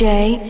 Jay.